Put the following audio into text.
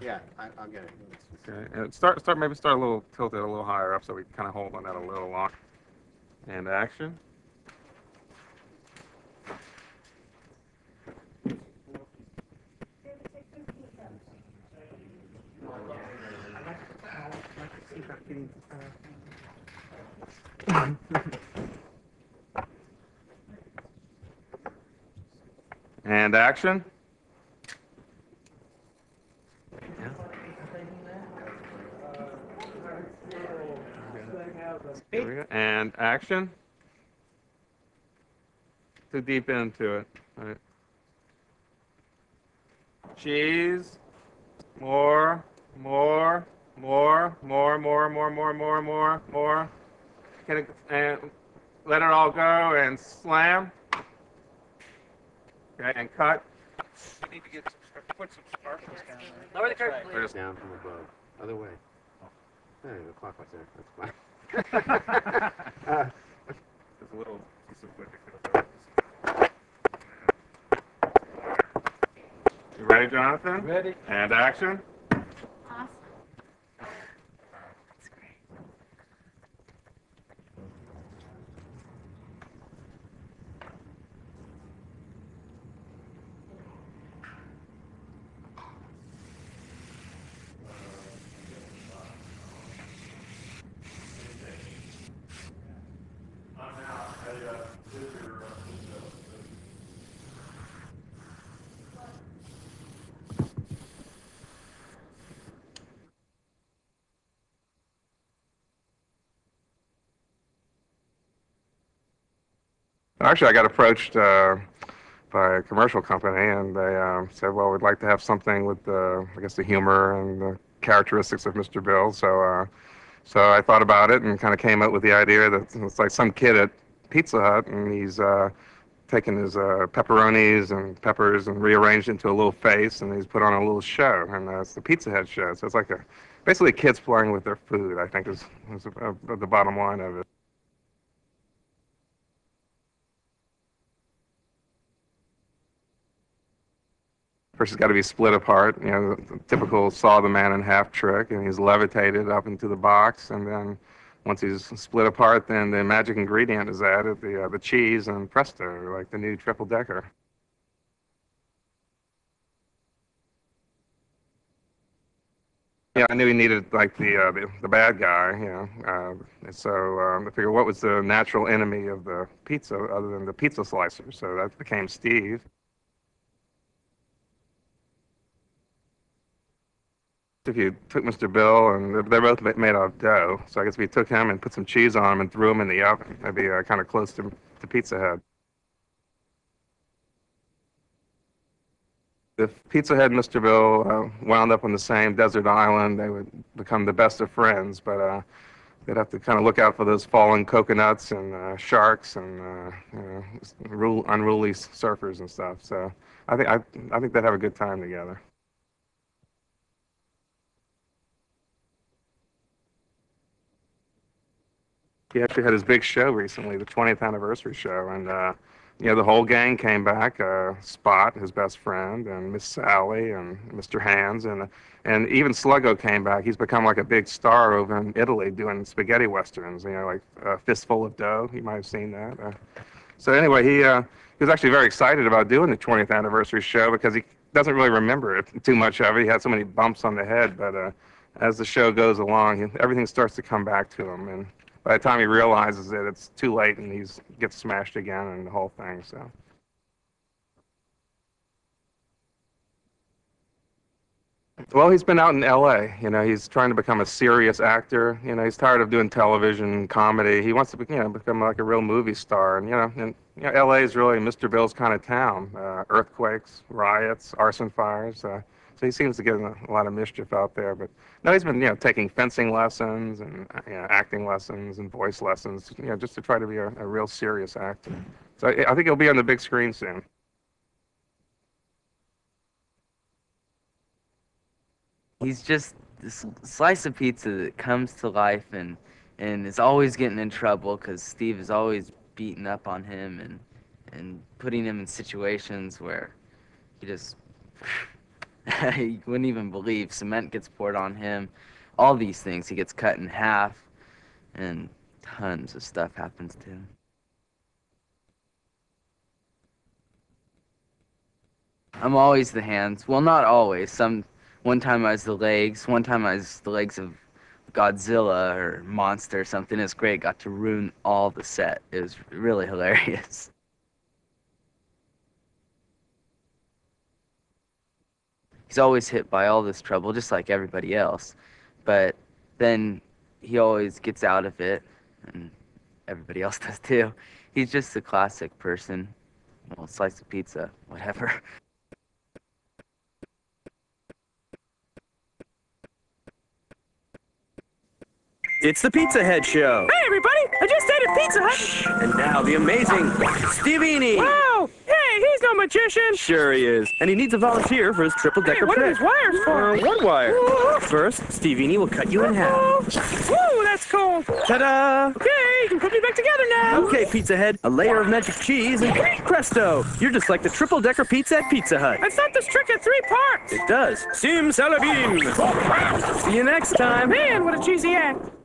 Yeah, I, I'll get it. Okay, and start, start, maybe start a little, tilt it a little higher up so we kind of hold on that a little longer. And action. And action. There we go. And action. Too deep into it. All right. Cheese. More. More. More. More. More. More. More. More. More. More. Get it, and let it all go and slam. Okay, and cut. I need to get some, put some sparkles down there. Lower the curtain, We're please. just- Down from above, other way. Oh. There you go, clockwise there, that's fine. There's a little piece of wood that could have- You ready, Jonathan? Ready? And action. Awesome. That's great. Actually, I got approached uh, by a commercial company, and they um, said, "Well, we'd like to have something with the, I guess, the humor and the characteristics of Mr. Bill." So, uh, so I thought about it and kind of came up with the idea that it's like some kid at Pizza Hut, and he's uh, taken his uh, pepperonis and peppers and rearranged into a little face, and he's put on a little show, and uh, it's the Pizza Head show. So it's like a basically kids playing with their food. I think is, is uh, the bottom line of it. First, it's got to be split apart, you know, the typical saw the man in half trick, and he's levitated up into the box, and then once he's split apart, then the magic ingredient is added, the uh, the cheese, and presto, like the new triple decker. Yeah, I knew he needed like the uh, the, the bad guy, you know. Uh, and so um, I figured what was the natural enemy of the pizza other than the pizza slicer? So that became Steve. If you took Mr. Bill and they're- both made out of dough, so I guess if you took him and put some cheese on him and threw him in the oven, that'd be uh, kind of close to, to Pizza Head. If Pizza Head and Mr. Bill uh, wound up on the same desert island, they would become the best of friends, but uh, they'd have to kind of look out for those fallen coconuts and uh, sharks and uh, you know, unruly surfers and stuff. So I think I, I think they'd have a good time together. He actually had his big show recently, the 20th anniversary show, and uh, you know the whole gang came back. Uh, Spot, his best friend, and Miss Sally, and Mr. Hands, and and even Sluggo came back. He's become like a big star over in Italy doing spaghetti westerns. You know, like uh, Fistful of Dough. You might have seen that. Uh, so anyway, he uh, he was actually very excited about doing the 20th anniversary show because he doesn't really remember it too much of it. He had so many bumps on the head, but uh, as the show goes along, everything starts to come back to him, and by the time he realizes it, it's too late, and he gets smashed again, and the whole thing. So. Well, he's been out in L.A. You know, he's trying to become a serious actor. You know, he's tired of doing television comedy. He wants to, be, you know, become like a real movie star. And you know, and you know, L.A. is really Mr. Bill's kind of town. Uh, earthquakes, riots, arson fires. Uh, so he seems to get a, a lot of mischief out there. But no, he's been, you know, taking fencing lessons and you know, acting lessons and voice lessons. You know, just to try to be a, a real serious actor. So I, I think he'll be on the big screen soon. He's just this slice of pizza that comes to life and and is always getting in trouble because Steve is always beating up on him and and putting him in situations where he just you wouldn't even believe cement gets poured on him. All these things. He gets cut in half, and tons of stuff happens to him. I'm always the hands. Well, not always. Some one time I was the legs. One time I was the legs of Godzilla or monster or something. It's great. Got to ruin all the set. It was really hilarious. He's always hit by all this trouble, just like everybody else. But then he always gets out of it, and everybody else does too. He's just a classic person. Well, slice of pizza, whatever. It's the Pizza Head Show. Hey, everybody! I just ate at Pizza Hut. And now the amazing Stevini. Wow! Hey, he's no magician. Sure he is. And he needs a volunteer for his triple Hey, decker what are these wires for? Uh, one wire. First, Stevini will cut you in half. Whoa, that's cool. Ta-da! Okay, you can put me back together now. Okay, Pizza Head, a layer of magic cheese, and presto! You're just like the triple decker pizza at Pizza Hut. I thought this trick had three parts. It does. Sim salabim! See you next time. Man, what a cheesy act.